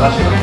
gracias.